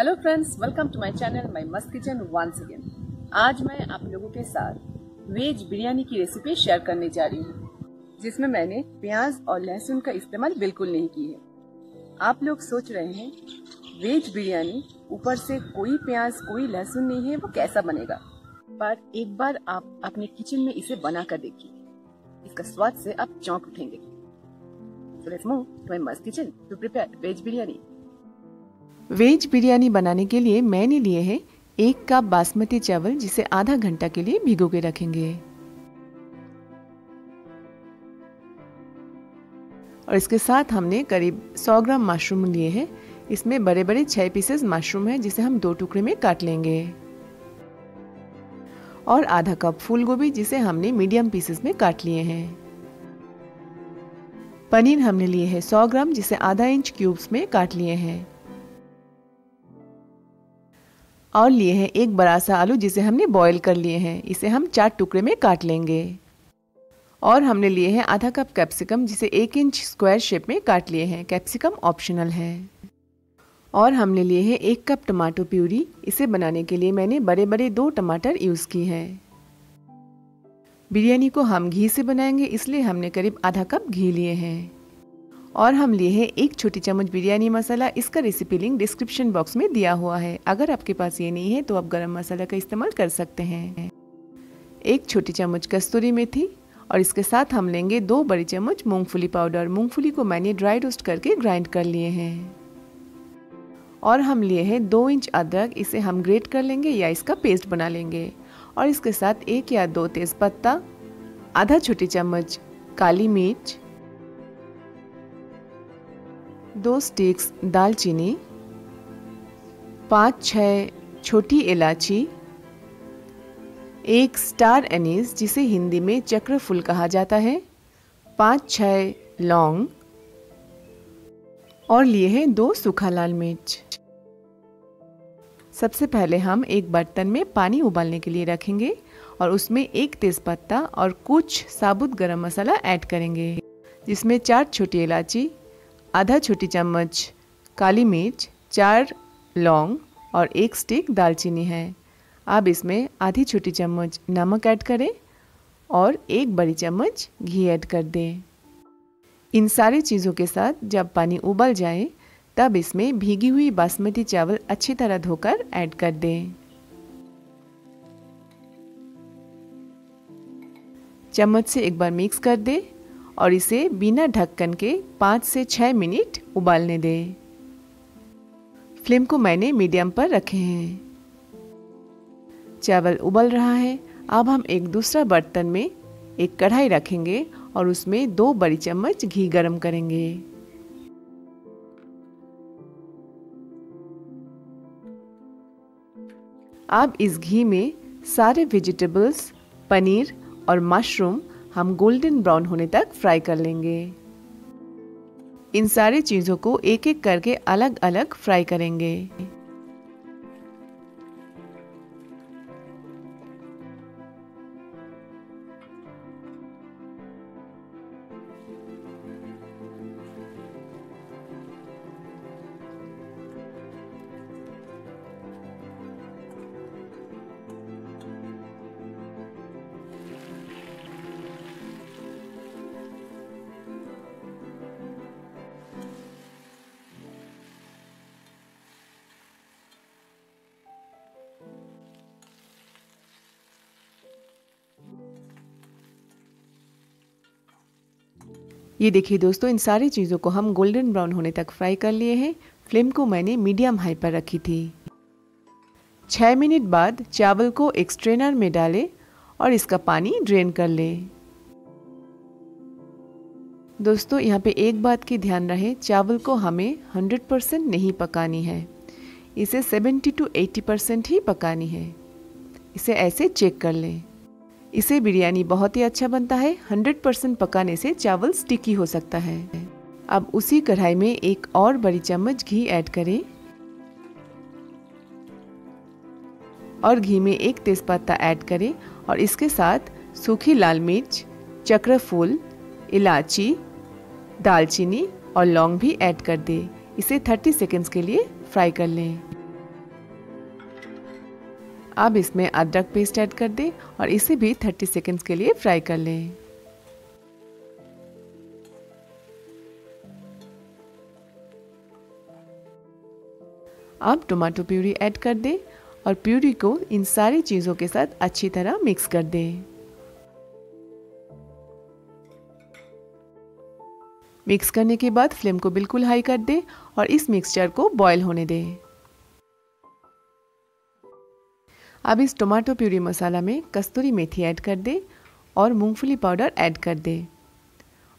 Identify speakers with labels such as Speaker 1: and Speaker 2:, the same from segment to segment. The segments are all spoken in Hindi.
Speaker 1: Hello friends welcome to my channel my Mast kitchen once again आज मैं आप लोगों के साथ वेज बिरयानी की रेसिपी शेयर करने जा रही हूँ, जिसमें मैंने प्याज और लहसुन का इस्तेमाल बिल्कुल नहीं की है। आप लोग सोच रहे हैं, वेज बिरयानी ऊपर से कोई प्याज, कोई लहसुन नहीं है, वो कैसा बनेगा? पर एक बार आप अपने किचन में इसे बना कर देखिए। इसका स्वाद से आप चौंक उठेंगे। So let's move to my must kitchen to prepare veg biryani.
Speaker 2: Veg biryani बनाने के लिए मैंने लिए है एक कप बासमती चावल, जिसे आधा घंटा के लिए भिगो के रखेंगे। और इसके साथ हमने करीब 100 ग्राम मशरूम लिए हैं। इसमें बड़े बड़े छह पीसेस मशरूम है, जिसे हम दो टुकड़े में काट लेंगे। और आधा कप फूल गोभी जिसे हमने मीडियम पीसेस में काट लिए हैं। पनीर हमने लिए है 100 ग्राम, जिसे आधा इंच क्यूब्स में काट लिए हैं। और लिए हैं एक बड़ा सा आलू जिसे हमने बॉईल कर लिए हैं। इसे हम चार टुकड़े में काट लेंगे। और हमने लिए हैं आधा कप कैप्सिकम जिसे एक इंच स्क्वायर शेप में काट लिए हैं। कैप्सिकम ऑप्शनल है। और हमने लिए हैं एक कप टमाटो प्यूरी इसे बनाने के लिए मैंने बड़े बड़े दो टमाटर यूज़ किए हैं। बिरयानी को हम घी से बनाएँगे, इसलिए हमने करीब आधा कप घी लिए हैं। और हम लिए हैं एक छोटी चम्मच बिरयानी मसाला। इसका रेसिपी लिंक डिस्क्रिप्शन बॉक्स में दिया हुआ है। अगर आपके पास ये नहीं है तो आप गरम मसाला का इस्तेमाल कर सकते हैं। एक छोटी चम्मच कस्तूरी मेथी और इसके साथ हम लेंगे दो बड़ी चम्मच मूंगफली पाउडर। मूंगफली को मैंने ड्राई रोस्ट करके ग्राइंड कर लिए हैं। और हम लिए हैं दो इंच अदरक। इसे हम ग्रेट कर लेंगे या इसका पेस्ट बना लेंगे। और इसके साथ एक या दो तेज पत्ता आधा छोटी चम्मच काली मिर्च दो स्टिक्स दालचीनी, पाँच छः छोटी इलायची, एक स्टार एनीस जिसे हिंदी में चक्र फूल कहा जाता है, पाँच छः लौंग और लिए हैं दो सूखा लाल मिर्च। सबसे पहले हम एक बर्तन में पानी उबालने के लिए रखेंगे और उसमें एक तेज़पत्ता और कुछ साबुत गरम मसाला ऐड करेंगे, जिसमें चार छोटी इलायची आधा छोटी चम्मच काली मिर्च, चार लौंग और एक स्टिक दालचीनी है। अब इसमें आधी छोटी चम्मच नमक ऐड करें और एक बड़ी चम्मच घी ऐड कर दें। इन सारी चीज़ों के साथ जब पानी उबल जाए, तब इसमें भीगी हुई बासमती चावल अच्छी तरह धोकर ऐड कर दें। चम्मच से एक बार मिक्स कर दें और इसे बिना ढक्कन के पाँच से छः मिनट उबालने दें। फ्लेम को मैंने मीडियम पर रखे हैं। चावल उबल रहा है। अब हम एक दूसरा बर्तन में एक कढ़ाई रखेंगे और उसमें दो बड़ी चम्मच घी गरम करेंगे। अब इस घी में सारे वेजिटेबल्स, पनीर और मशरूम हम गोल्डन ब्राउन होने तक फ्राई कर लेंगे। इन सारी चीज़ों को एक एक करके अलग अलग फ्राई करेंगे। ये देखिए दोस्तों, इन सारी चीज़ों को हम गोल्डन ब्राउन होने तक फ्राई कर लिए हैं। फ्लेम को मैंने मीडियम हाई पर रखी थी। छः मिनट बाद चावल को एक स्ट्रेनर में डालें और इसका पानी ड्रेन कर लें। दोस्तों, यहाँ पे एक बात की ध्यान रहे, चावल को हमें 100 परसेंट नहीं पकानी है। इसे 70 टू 80 परसेंट ही पकानी है। इसे ऐसे चेक कर लें। इसे बिरयानी बहुत ही अच्छा बनता है। 100 परसेंट पकाने से चावल स्टिकी हो सकता है। अब उसी कढ़ाई में एक और बड़ी चम्मच घी ऐड करें। और घी में एक तेज़पत्ता ऐड करें और इसके साथ सूखी लाल मिर्च चक्र फूल इलायची, दालचीनी और लौंग भी ऐड कर दें। इसे 30 सेकेंड्स के लिए फ्राई कर लें। अब इसमें अदरक पेस्ट ऐड कर दें और इसे भी 30 सेकंड्स के लिए फ्राई कर लें। अब टोमेटो प्यूरी ऐड कर दें और प्यूरी को इन सारी चीज़ों के साथ अच्छी तरह मिक्स कर दें। मिक्स करने के बाद फ्लेम को बिल्कुल हाई कर दें और इस मिक्सचर को बॉईल होने दें। अब इस टोमेटो प्यूरी मसाला में कस्तूरी मेथी ऐड कर दें और मूंगफली पाउडर ऐड कर दें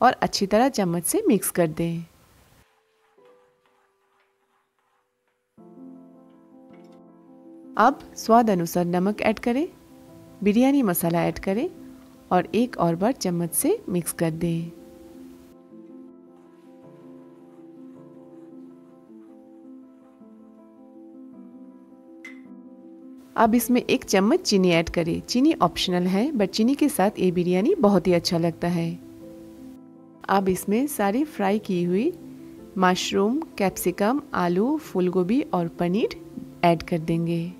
Speaker 2: और अच्छी तरह चम्मच से मिक्स कर दें। अब स्वाद अनुसार नमक ऐड करें, बिरयानी मसाला ऐड करें और एक और बार चम्मच से मिक्स कर दें। अब इसमें एक चम्मच चीनी ऐड करें। चीनी ऑप्शनल है बट चीनी के साथ ये बिरयानी बहुत ही अच्छा लगता है। अब इसमें सारी फ्राई की हुई मशरूम कैप्सिकम आलू, फूलगोभी और पनीर ऐड कर देंगे।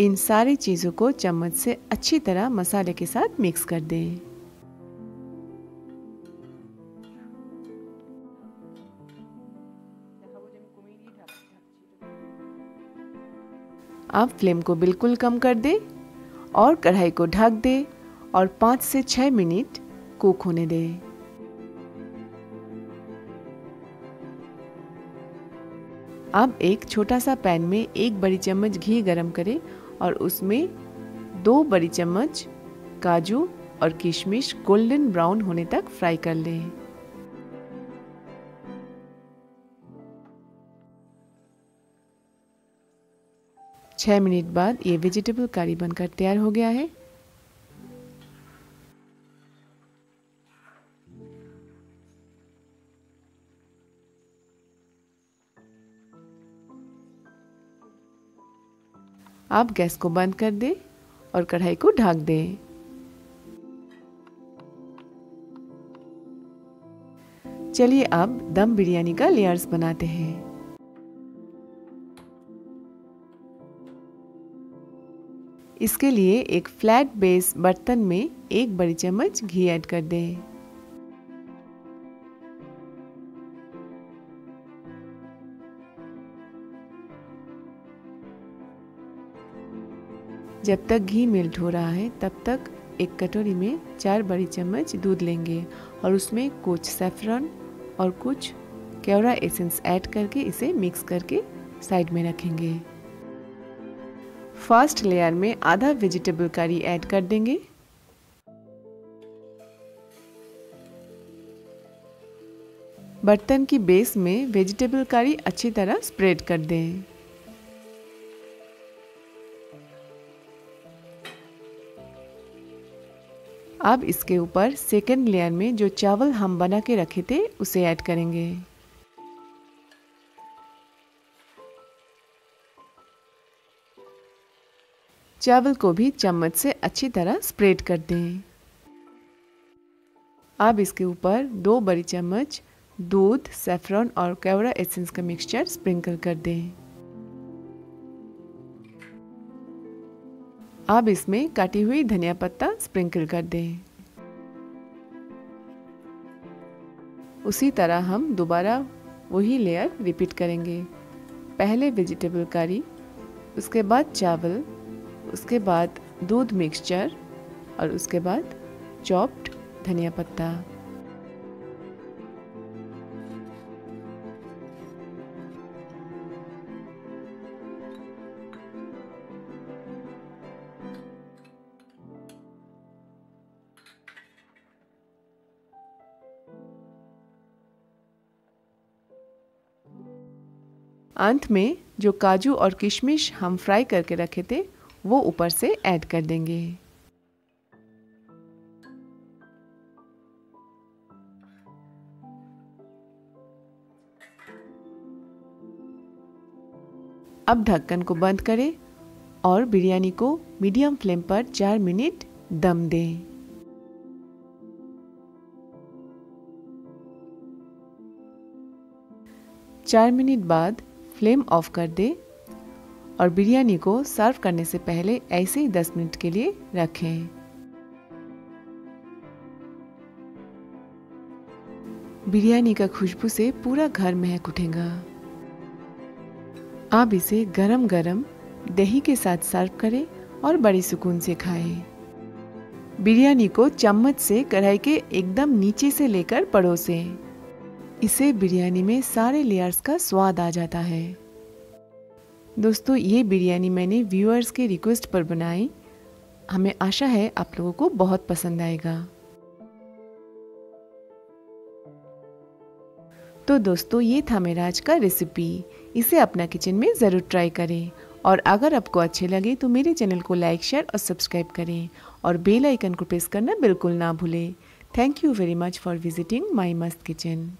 Speaker 2: इन सारी चीज़ों को चम्मच से अच्छी तरह मसाले के साथ मिक्स कर दें। अब फ्लेम को बिल्कुल कम कर दें और कढ़ाई को ढक दें और पाँच से छः मिनट कुक होने दें। अब एक छोटा सा पैन में एक बड़ी चम्मच घी गरम करें और उसमें दो बड़ी चम्मच काजू और किशमिश गोल्डन ब्राउन होने तक फ्राई कर लें। छः मिनट बाद ये वेजिटेबल करी बनकर तैयार हो गया है। आप गैस को बंद कर दें और कढ़ाई को ढक दें। चलिए अब दम बिरयानी का लेयर्स बनाते हैं। इसके लिए एक फ्लैट बेस बर्तन में एक बड़ी चम्मच घी ऐड कर दें। जब तक घी मेल्ट हो रहा है, तब तक एक कटोरी में चार बड़ी चम्मच दूध लेंगे और उसमें कुछ सेफ्रॉन और कुछ केवड़ा एसेंस ऐड करके इसे मिक्स करके साइड में रखेंगे। फ़र्स्ट लेयर में आधा वेजिटेबल करी ऐड कर देंगे। बर्तन की बेस में वेजिटेबल करी अच्छी तरह स्प्रेड कर दें। अब इसके ऊपर सेकेंड लेयर में जो चावल हम बना के रखे थे, उसे ऐड करेंगे। चावल को भी चम्मच से अच्छी तरह स्प्रेड कर दें। अब इसके ऊपर दो बड़ी चम्मच दूध सेफ्रॉन और कैवरा एसेंस का मिक्सचर स्प्रिंकल कर दें। अब इसमें काटी हुई धनिया पत्ता स्प्रिंकल कर दें। उसी तरह हम दोबारा वही लेयर रिपीट करेंगे। पहले वेजिटेबल करी उसके बाद चावल उसके बाद दूध मिक्सचर और उसके बाद चॉप्ड धनिया पत्ता। अंत में जो काजू और किशमिश हम फ्राई करके रखे थे वो ऊपर से ऐड कर देंगे। अब ढक्कन को बंद करें और बिरयानी को मीडियम फ्लेम पर चार मिनट दम दें। चार मिनट बाद फ्लेम ऑफ़ कर दें। और बिरयानी को सर्व करने से पहले ऐसे ही 10 मिनट के लिए रखें बिरयानी का खुशबू से पूरा घर महक उठेगा आप इसे गरम गरम दही के साथ सर्व करें और बड़ी सुकून से खाएँ। बिरयानी को चम्मच से कढ़ाई के एकदम नीचे से लेकर परोसें। इसे बिरयानी में सारे लेयर्स का स्वाद आ जाता है दोस्तों, ये बिरयानी मैंने व्यूअर्स के रिक्वेस्ट पर बनाई। हमें आशा है आप लोगों को बहुत पसंद आएगा। तो दोस्तों, ये था मेरा आज का रेसिपी इसे अपना किचन में ज़रूर ट्राई करें। और अगर आपको अच्छे लगे तो मेरे चैनल को लाइक शेयर और सब्सक्राइब करें। और बेल आइकन को प्रेस करना बिल्कुल ना भूलें। Thank you very much for visiting my Mast kitchen